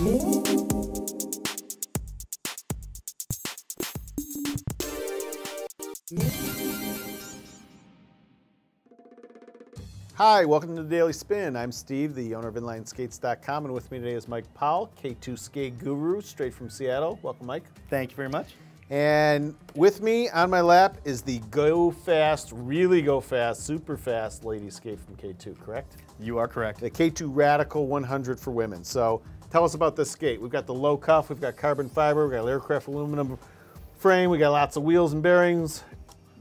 Hi, welcome to the Daily Spin. I'm Steve, the owner of InlineSkates.com, and with me today is Mike Powell, K2 Skate Guru, straight from Seattle. Welcome, Mike. Thank you very much. And with me on my lap is the Go Fast, really go fast, super fast lady skate from K2, correct? You are correct. The K2 Radical 100 for women. So tell us about this skate. We've got the low cuff, we've got carbon fiber, we've got aircraft aluminum frame, we got lots of wheels and bearings.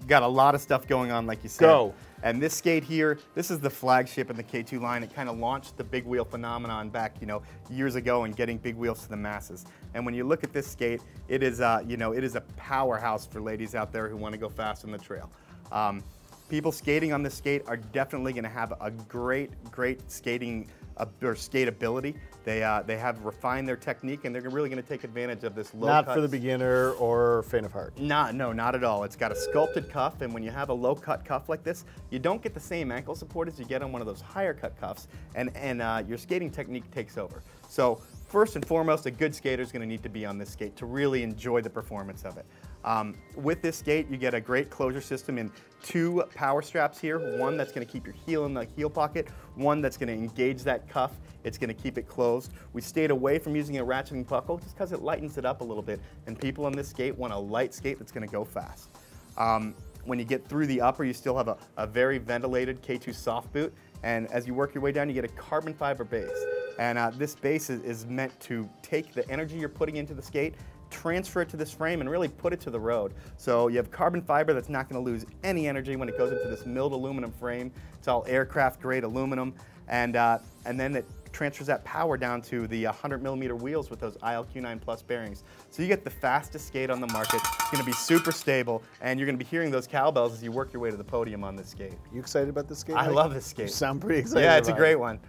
Got a lot of stuff going on, like you said. Go. And this skate here, this is the flagship in the K2 line. It kind of launched the big wheel phenomenon back, you know, years ago and getting big wheels to the masses. And when you look at this skate, it is, uh, you know, it is a powerhouse for ladies out there who want to go fast on the trail. Um, people skating on this skate are definitely going to have a great, great skating uh, or skateability. They, uh, they have refined their technique and they're really going to take advantage of this low cut. Not cut. for the beginner or faint of heart. Not, no, not at all. It's got a sculpted cuff, and when you have a low cut cuff like this, you don't get the same ankle support as you get on one of those higher cut cuffs, and, and uh, your skating technique takes over. So first and foremost, a good skater is going to need to be on this skate to really enjoy the performance of it. Um, with this skate, you get a great closure system in two power straps here. One that's going to keep your heel in the heel pocket, one that's going to engage that cuff. It's going to keep it closed. We stayed away from using a ratcheting buckle just because it lightens it up a little bit, and people on this skate want a light skate that's going to go fast. Um, when you get through the upper, you still have a, a very ventilated K2 soft boot, and as you work your way down, you get a carbon fiber base. And uh, this base is, is meant to take the energy you're putting into the skate transfer it to this frame and really put it to the road. So you have carbon fiber that's not going to lose any energy when it goes into this milled aluminum frame. It's all aircraft grade aluminum and, uh, and then it transfers that power down to the 100 millimeter wheels with those ILQ9 Plus bearings. So you get the fastest skate on the market. It's going to be super stable, and you're going to be hearing those cowbells as you work your way to the podium on this skate. You excited about this skate? I Mike? love this skate. You sound pretty excited. Yeah, it's a great it. one.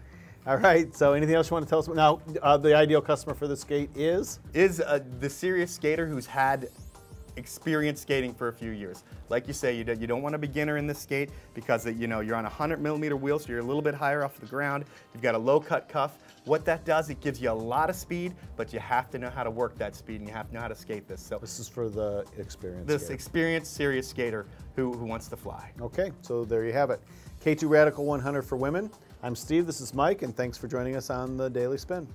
All right. So, anything else you want to tell us? Now, uh, the ideal customer for this skate is Is uh, the serious skater who's had experience skating for a few years. Like you say, you, do, you don't want a beginner in this skate because you know you're on a 100 millimeter wheel, so you're a little bit higher off the ground. You've got a low cut cuff. What that does, it gives you a lot of speed, but you have to know how to work that speed and you have to know how to skate this. So this is for the experience. this skater. experienced serious skater who, who wants to fly. Okay, so there you have it. K2 Radical 100 for women. I'm Steve, this is Mike, and thanks for joining us on the Daily Spin.